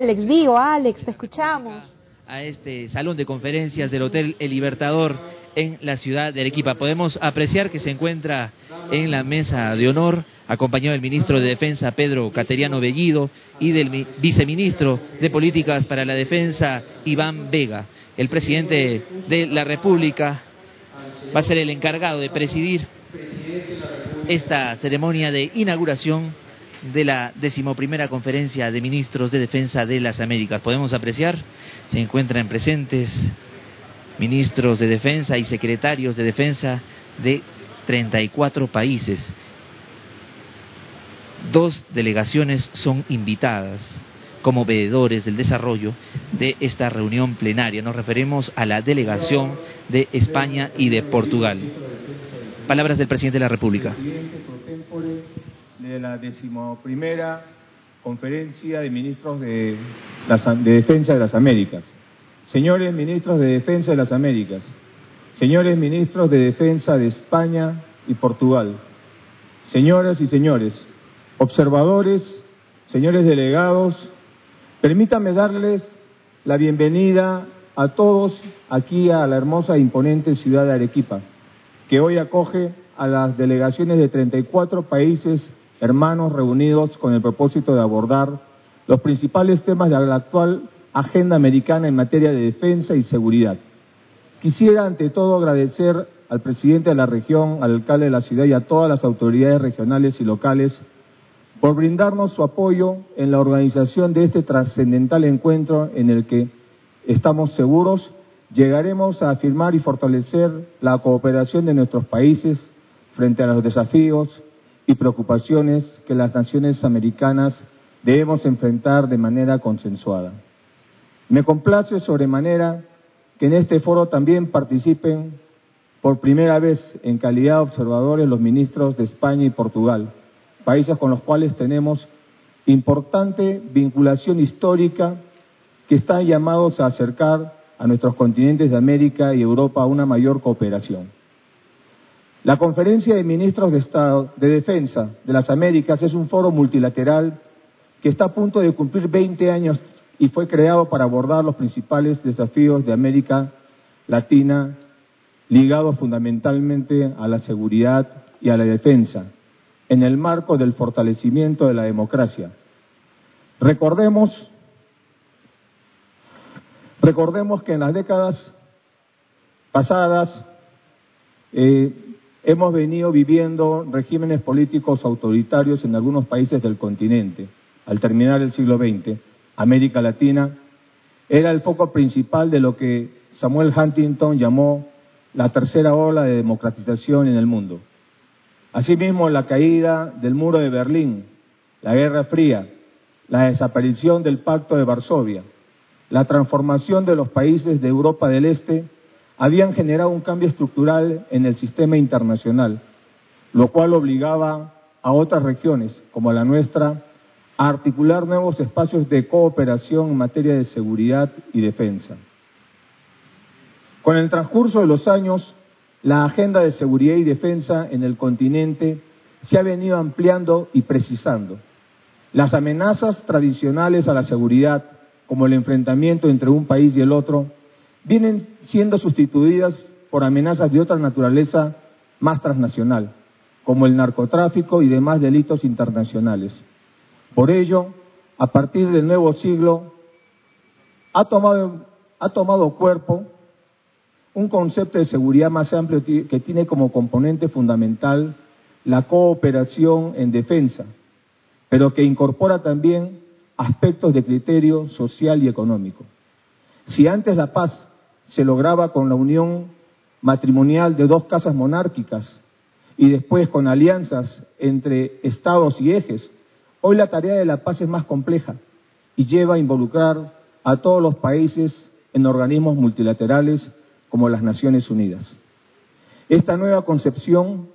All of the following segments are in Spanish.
Alex Vigo, Alex, te escuchamos. A este salón de conferencias del Hotel El Libertador en la ciudad de Arequipa. Podemos apreciar que se encuentra en la mesa de honor, acompañado del ministro de Defensa Pedro Cateriano Bellido y del viceministro de Políticas para la Defensa Iván Vega. El presidente de la República va a ser el encargado de presidir esta ceremonia de inauguración de la decimoprimera conferencia de ministros de defensa de las Américas. Podemos apreciar, se encuentran presentes ministros de defensa y secretarios de defensa de 34 países. Dos delegaciones son invitadas como veedores del desarrollo de esta reunión plenaria. Nos referimos a la delegación de España y de Portugal. Palabras del presidente de la República de la decimoprimera conferencia de ministros de, de Defensa de las Américas. Señores ministros de Defensa de las Américas, señores ministros de Defensa de España y Portugal, señoras y señores, observadores, señores delegados, permítanme darles la bienvenida a todos aquí a la hermosa e imponente ciudad de Arequipa, que hoy acoge a las delegaciones de 34 países hermanos reunidos con el propósito de abordar los principales temas de la actual agenda americana en materia de defensa y seguridad. Quisiera ante todo agradecer al presidente de la región, al alcalde de la ciudad y a todas las autoridades regionales y locales por brindarnos su apoyo en la organización de este trascendental encuentro en el que estamos seguros llegaremos a afirmar y fortalecer la cooperación de nuestros países frente a los desafíos y preocupaciones que las naciones americanas debemos enfrentar de manera consensuada. Me complace sobremanera que en este foro también participen por primera vez en calidad de observadores los ministros de España y Portugal, países con los cuales tenemos importante vinculación histórica que están llamados a acercar a nuestros continentes de América y Europa una mayor cooperación. La Conferencia de Ministros de Estado de Defensa de las Américas es un foro multilateral que está a punto de cumplir 20 años y fue creado para abordar los principales desafíos de América Latina ligados fundamentalmente a la seguridad y a la defensa en el marco del fortalecimiento de la democracia. Recordemos recordemos que en las décadas pasadas eh, Hemos venido viviendo regímenes políticos autoritarios en algunos países del continente. Al terminar el siglo XX, América Latina era el foco principal de lo que Samuel Huntington llamó la tercera ola de democratización en el mundo. Asimismo, la caída del muro de Berlín, la Guerra Fría, la desaparición del Pacto de Varsovia, la transformación de los países de Europa del Este habían generado un cambio estructural en el sistema internacional, lo cual obligaba a otras regiones, como la nuestra, a articular nuevos espacios de cooperación en materia de seguridad y defensa. Con el transcurso de los años, la agenda de seguridad y defensa en el continente se ha venido ampliando y precisando. Las amenazas tradicionales a la seguridad, como el enfrentamiento entre un país y el otro, vienen siendo sustituidas por amenazas de otra naturaleza más transnacional, como el narcotráfico y demás delitos internacionales. Por ello, a partir del nuevo siglo, ha tomado, ha tomado cuerpo un concepto de seguridad más amplio que tiene como componente fundamental la cooperación en defensa, pero que incorpora también aspectos de criterio social y económico. Si antes la paz se lograba con la unión matrimonial de dos casas monárquicas y después con alianzas entre estados y ejes. Hoy la tarea de la paz es más compleja y lleva a involucrar a todos los países en organismos multilaterales como las Naciones Unidas. Esta nueva concepción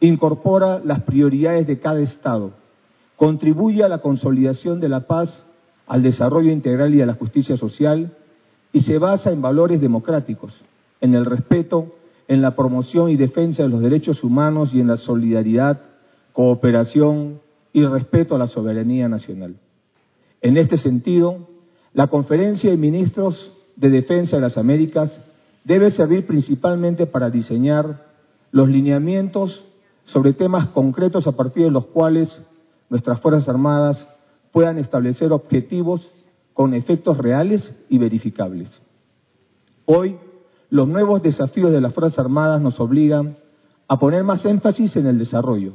incorpora las prioridades de cada Estado, contribuye a la consolidación de la paz, al desarrollo integral y a la justicia social, y se basa en valores democráticos, en el respeto, en la promoción y defensa de los derechos humanos y en la solidaridad, cooperación y respeto a la soberanía nacional. En este sentido, la Conferencia de Ministros de Defensa de las Américas debe servir principalmente para diseñar los lineamientos sobre temas concretos a partir de los cuales nuestras Fuerzas Armadas puedan establecer objetivos con efectos reales y verificables. Hoy, los nuevos desafíos de las Fuerzas Armadas nos obligan a poner más énfasis en el desarrollo.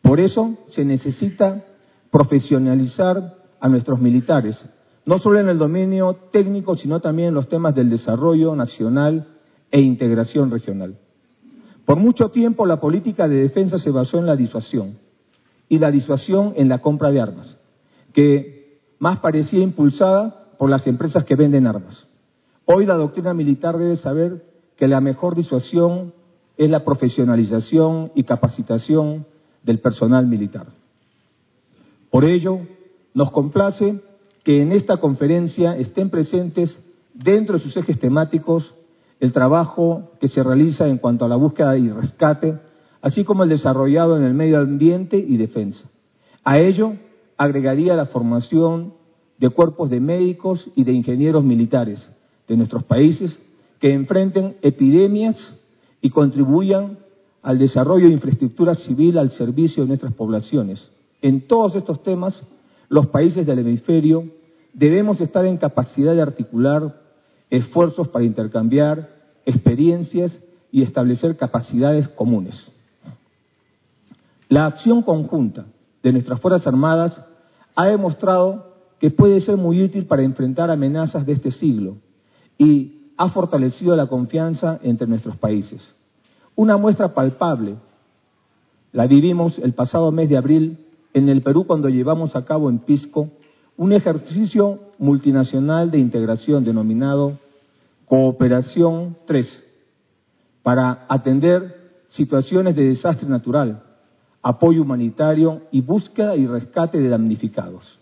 Por eso se necesita profesionalizar a nuestros militares, no solo en el dominio técnico, sino también en los temas del desarrollo nacional e integración regional. Por mucho tiempo la política de defensa se basó en la disuasión y la disuasión en la compra de armas, que más parecía impulsada por las empresas que venden armas. Hoy la doctrina militar debe saber que la mejor disuasión es la profesionalización y capacitación del personal militar. Por ello, nos complace que en esta conferencia estén presentes dentro de sus ejes temáticos el trabajo que se realiza en cuanto a la búsqueda y rescate, así como el desarrollado en el medio ambiente y defensa. A ello agregaría la formación de cuerpos de médicos y de ingenieros militares de nuestros países que enfrenten epidemias y contribuyan al desarrollo de infraestructura civil al servicio de nuestras poblaciones. En todos estos temas, los países del hemisferio debemos estar en capacidad de articular esfuerzos para intercambiar experiencias y establecer capacidades comunes. La acción conjunta de nuestras Fuerzas Armadas ha demostrado que puede ser muy útil para enfrentar amenazas de este siglo y ha fortalecido la confianza entre nuestros países. Una muestra palpable la vivimos el pasado mes de abril en el Perú cuando llevamos a cabo en Pisco un ejercicio multinacional de integración denominado Cooperación 3 para atender situaciones de desastre natural, apoyo humanitario y búsqueda y rescate de damnificados.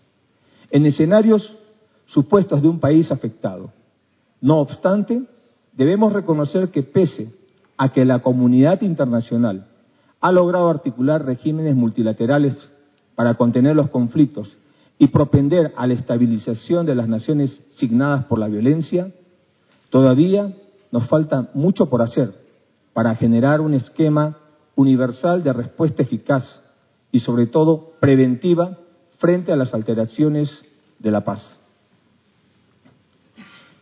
En escenarios supuestos de un país afectado. No obstante, debemos reconocer que pese a que la comunidad internacional ha logrado articular regímenes multilaterales para contener los conflictos y propender a la estabilización de las naciones signadas por la violencia, todavía nos falta mucho por hacer para generar un esquema universal de respuesta eficaz y sobre todo preventiva frente a las alteraciones de la paz.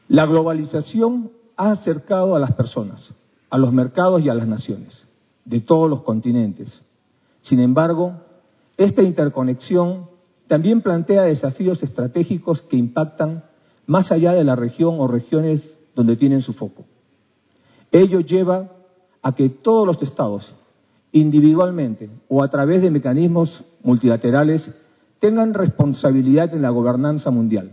La globalización ha acercado a las personas, a los mercados y a las naciones de todos los continentes. Sin embargo, esta interconexión también plantea desafíos estratégicos que impactan más allá de la región o regiones donde tienen su foco. Ello lleva a que todos los estados, individualmente o a través de mecanismos multilaterales, tengan responsabilidad en la gobernanza mundial.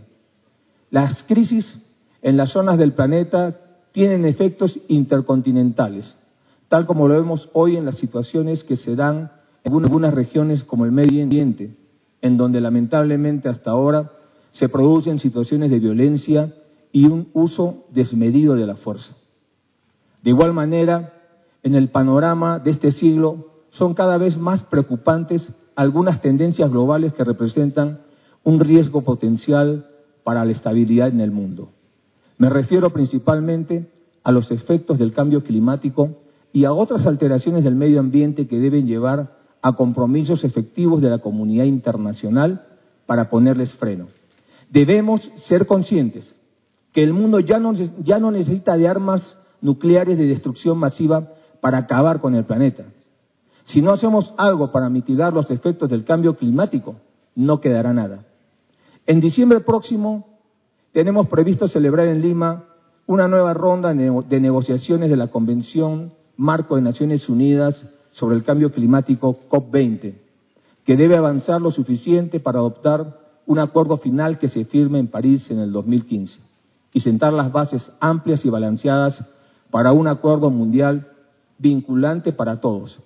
Las crisis en las zonas del planeta tienen efectos intercontinentales, tal como lo vemos hoy en las situaciones que se dan en algunas regiones como el Medio Ambiente, en donde lamentablemente hasta ahora se producen situaciones de violencia y un uso desmedido de la fuerza. De igual manera, en el panorama de este siglo son cada vez más preocupantes algunas tendencias globales que representan un riesgo potencial para la estabilidad en el mundo. Me refiero principalmente a los efectos del cambio climático y a otras alteraciones del medio ambiente que deben llevar a compromisos efectivos de la comunidad internacional para ponerles freno. Debemos ser conscientes que el mundo ya no, ya no necesita de armas nucleares de destrucción masiva para acabar con el planeta. Si no hacemos algo para mitigar los efectos del cambio climático, no quedará nada. En diciembre próximo tenemos previsto celebrar en Lima una nueva ronda de negociaciones de la Convención Marco de Naciones Unidas sobre el Cambio Climático COP20, que debe avanzar lo suficiente para adoptar un acuerdo final que se firme en París en el 2015 y sentar las bases amplias y balanceadas para un acuerdo mundial vinculante para todos,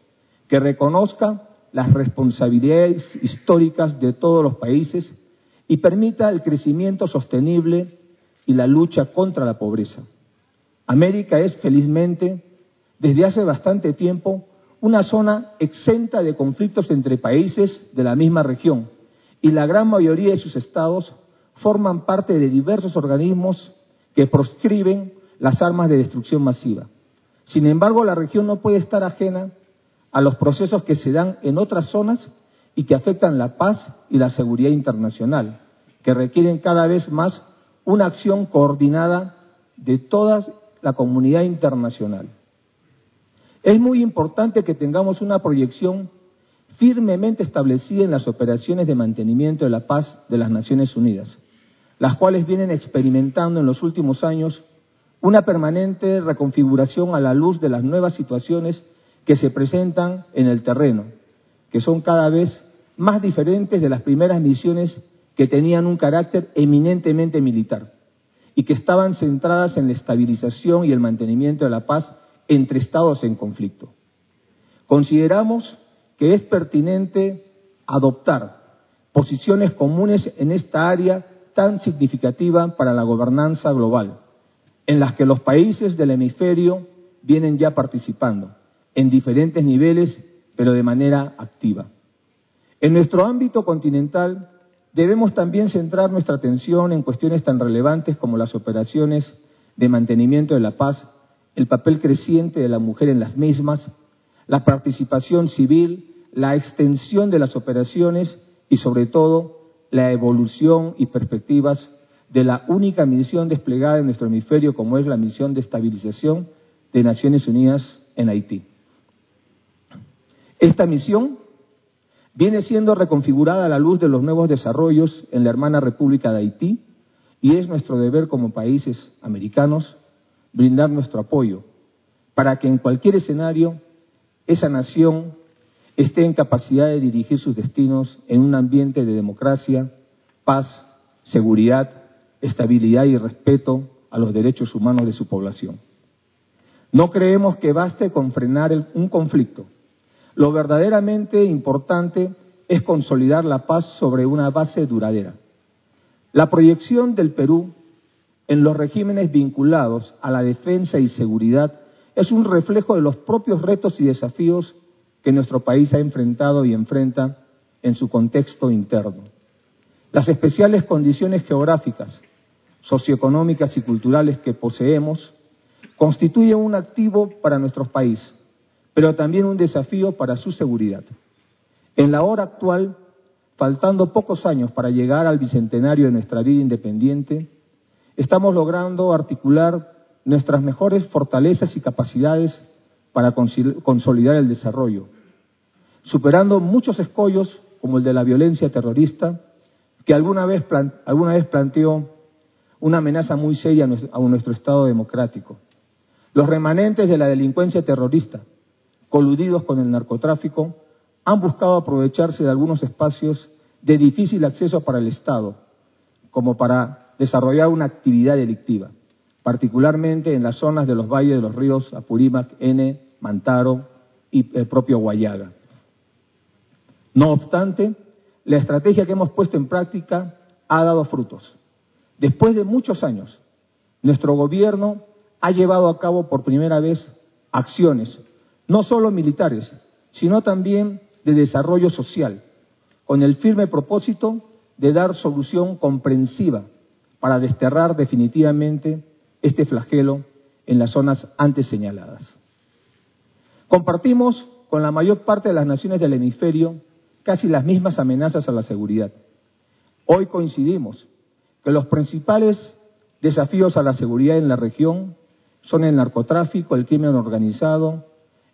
que reconozca las responsabilidades históricas de todos los países y permita el crecimiento sostenible y la lucha contra la pobreza. América es, felizmente, desde hace bastante tiempo, una zona exenta de conflictos entre países de la misma región y la gran mayoría de sus estados forman parte de diversos organismos que proscriben las armas de destrucción masiva. Sin embargo, la región no puede estar ajena a los procesos que se dan en otras zonas y que afectan la paz y la seguridad internacional, que requieren cada vez más una acción coordinada de toda la comunidad internacional. Es muy importante que tengamos una proyección firmemente establecida en las operaciones de mantenimiento de la paz de las Naciones Unidas, las cuales vienen experimentando en los últimos años una permanente reconfiguración a la luz de las nuevas situaciones que se presentan en el terreno, que son cada vez más diferentes de las primeras misiones que tenían un carácter eminentemente militar y que estaban centradas en la estabilización y el mantenimiento de la paz entre estados en conflicto. Consideramos que es pertinente adoptar posiciones comunes en esta área tan significativa para la gobernanza global, en las que los países del hemisferio vienen ya participando en diferentes niveles, pero de manera activa. En nuestro ámbito continental debemos también centrar nuestra atención en cuestiones tan relevantes como las operaciones de mantenimiento de la paz, el papel creciente de la mujer en las mismas, la participación civil, la extensión de las operaciones y sobre todo la evolución y perspectivas de la única misión desplegada en nuestro hemisferio como es la misión de estabilización de Naciones Unidas en Haití. Esta misión viene siendo reconfigurada a la luz de los nuevos desarrollos en la hermana República de Haití y es nuestro deber como países americanos brindar nuestro apoyo para que en cualquier escenario esa nación esté en capacidad de dirigir sus destinos en un ambiente de democracia, paz, seguridad, estabilidad y respeto a los derechos humanos de su población. No creemos que baste con frenar un conflicto. Lo verdaderamente importante es consolidar la paz sobre una base duradera. La proyección del Perú en los regímenes vinculados a la defensa y seguridad es un reflejo de los propios retos y desafíos que nuestro país ha enfrentado y enfrenta en su contexto interno. Las especiales condiciones geográficas, socioeconómicas y culturales que poseemos constituyen un activo para nuestro país, pero también un desafío para su seguridad. En la hora actual, faltando pocos años para llegar al bicentenario de nuestra vida independiente, estamos logrando articular nuestras mejores fortalezas y capacidades para consolidar el desarrollo, superando muchos escollos como el de la violencia terrorista, que alguna vez planteó una amenaza muy seria a nuestro Estado democrático. Los remanentes de la delincuencia terrorista, coludidos con el narcotráfico, han buscado aprovecharse de algunos espacios de difícil acceso para el Estado, como para desarrollar una actividad delictiva, particularmente en las zonas de los valles de los ríos Apurímac, N, Mantaro y el propio Guayaga. No obstante, la estrategia que hemos puesto en práctica ha dado frutos. Después de muchos años, nuestro gobierno ha llevado a cabo por primera vez acciones, no solo militares, sino también de desarrollo social, con el firme propósito de dar solución comprensiva para desterrar definitivamente este flagelo en las zonas antes señaladas. Compartimos con la mayor parte de las naciones del hemisferio casi las mismas amenazas a la seguridad. Hoy coincidimos que los principales desafíos a la seguridad en la región son el narcotráfico, el crimen organizado,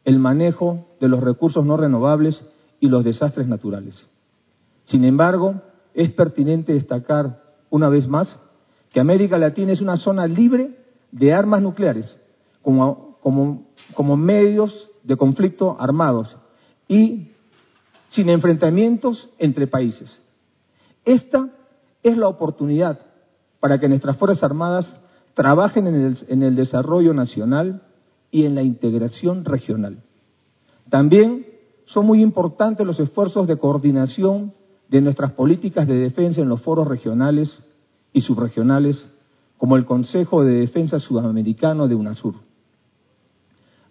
el manejo de los recursos no renovables y los desastres naturales. Sin embargo, es pertinente destacar una vez más que América Latina es una zona libre de armas nucleares como, como, medios de conflicto armados y sin enfrentamientos entre países. Esta es la oportunidad para que nuestras Fuerzas Armadas trabajen en el, desarrollo nacional y en la integración regional. También son muy importantes los esfuerzos de coordinación de nuestras políticas de defensa en los foros regionales y subregionales, como el Consejo de Defensa Sudamericano de UNASUR.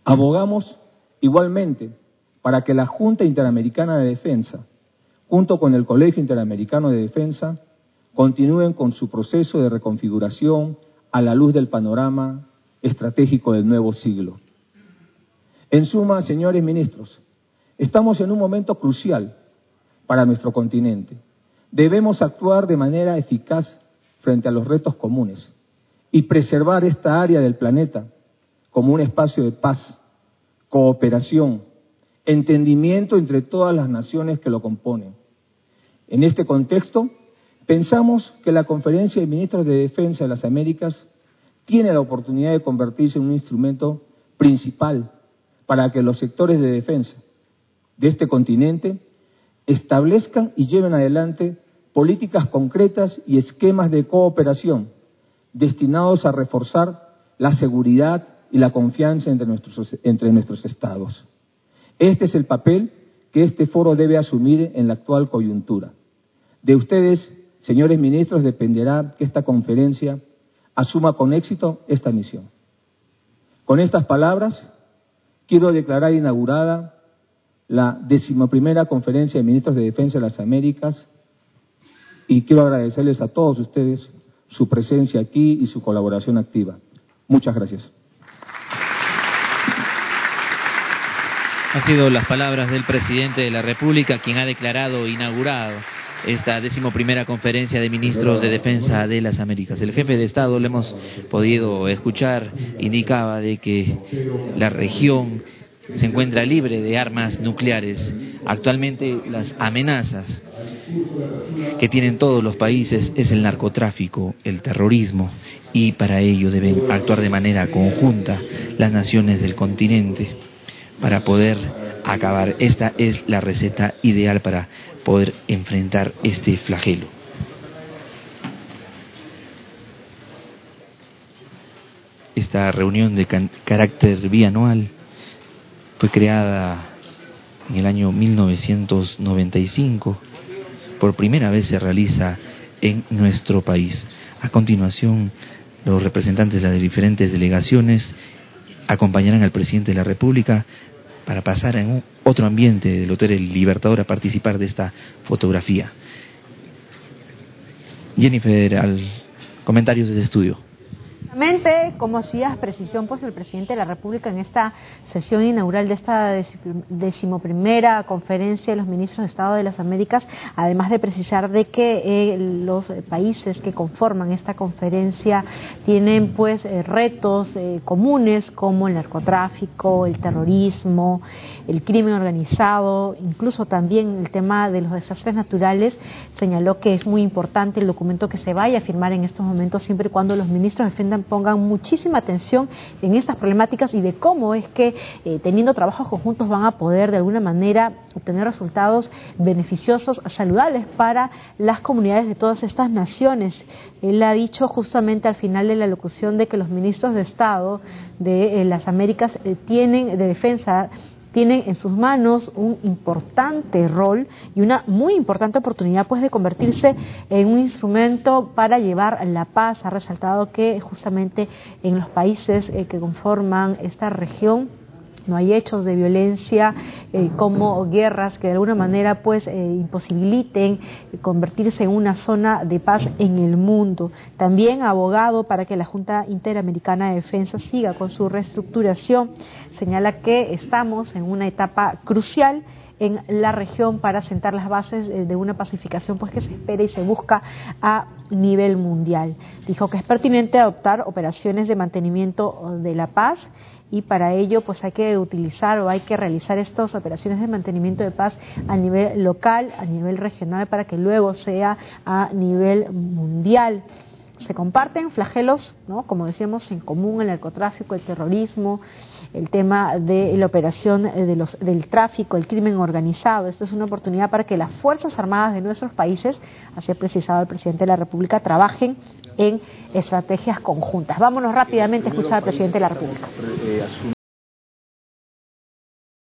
Abogamos igualmente para que la Junta Interamericana de Defensa, junto con el Colegio Interamericano de Defensa, continúen con su proceso de reconfiguración a la luz del panorama estratégico del nuevo siglo. En suma, señores ministros, estamos en un momento crucial para nuestro continente. Debemos actuar de manera eficaz frente a los retos comunes y preservar esta área del planeta como un espacio de paz, cooperación, entendimiento entre todas las naciones que lo componen. En este contexto, pensamos que la Conferencia de Ministros de Defensa de las Américas tiene la oportunidad de convertirse en un instrumento principal para que los sectores de defensa de este continente establezcan y lleven adelante políticas concretas y esquemas de cooperación destinados a reforzar la seguridad y la confianza entre nuestros, entre nuestros estados. Este es el papel que este foro debe asumir en la actual coyuntura. De ustedes, señores ministros, dependerá que esta conferencia asuma con éxito esta misión. Con estas palabras, quiero declarar inaugurada la decimoprimera conferencia de ministros de Defensa de las Américas y quiero agradecerles a todos ustedes su presencia aquí y su colaboración activa. Muchas gracias. Han sido las palabras del presidente de la República, quien ha declarado inaugurado esta decimoprimera conferencia de ministros de defensa de las Américas. El jefe de Estado, lo hemos podido escuchar, indicaba de que la región se encuentra libre de armas nucleares. Actualmente las amenazas que tienen todos los países es el narcotráfico, el terrorismo, y para ello deben actuar de manera conjunta las naciones del continente para poder acabar. Esta es la receta ideal para poder enfrentar este flagelo. Esta reunión de carácter bianual fue creada en el año 1995. Por primera vez se realiza en nuestro país. A continuación, los representantes de las diferentes delegaciones acompañarán al presidente de la República para pasar en otro ambiente del Hotel El Libertador a participar de esta fotografía. Jennifer, al comentarios desde estudio como hacías precisión, pues el presidente de la República en esta sesión inaugural de esta decimoprimera conferencia de los ministros de Estado de las Américas, además de precisar de que eh, los países que conforman esta conferencia tienen pues eh, retos eh, comunes como el narcotráfico, el terrorismo, el crimen organizado, incluso también el tema de los desastres naturales, señaló que es muy importante el documento que se vaya a firmar en estos momentos siempre y cuando los ministros pongan muchísima atención en estas problemáticas y de cómo es que eh, teniendo trabajos conjuntos van a poder de alguna manera obtener resultados beneficiosos, saludables para las comunidades de todas estas naciones. Él ha dicho justamente al final de la locución de que los ministros de Estado de eh, las Américas eh, tienen de defensa tienen en sus manos un importante rol y una muy importante oportunidad pues de convertirse en un instrumento para llevar la paz. Ha resaltado que justamente en los países eh, que conforman esta región no hay hechos de violencia eh, como guerras que de alguna manera pues eh, imposibiliten convertirse en una zona de paz en el mundo. También abogado para que la Junta Interamericana de Defensa siga con su reestructuración. Señala que estamos en una etapa crucial en la región para sentar las bases eh, de una pacificación pues que se espera y se busca a nivel mundial. Dijo que es pertinente adoptar operaciones de mantenimiento de la paz y para ello pues hay que utilizar o hay que realizar estas operaciones de mantenimiento de paz a nivel local, a nivel regional para que luego sea a nivel mundial se comparten flagelos, ¿no? como decíamos, en común el narcotráfico, el terrorismo, el tema de la operación eh, de los, del tráfico, el crimen organizado. Esto es una oportunidad para que las Fuerzas Armadas de nuestros países, así ha precisado el presidente de la República, trabajen en estrategias conjuntas. Vámonos rápidamente a escuchar al presidente de la República.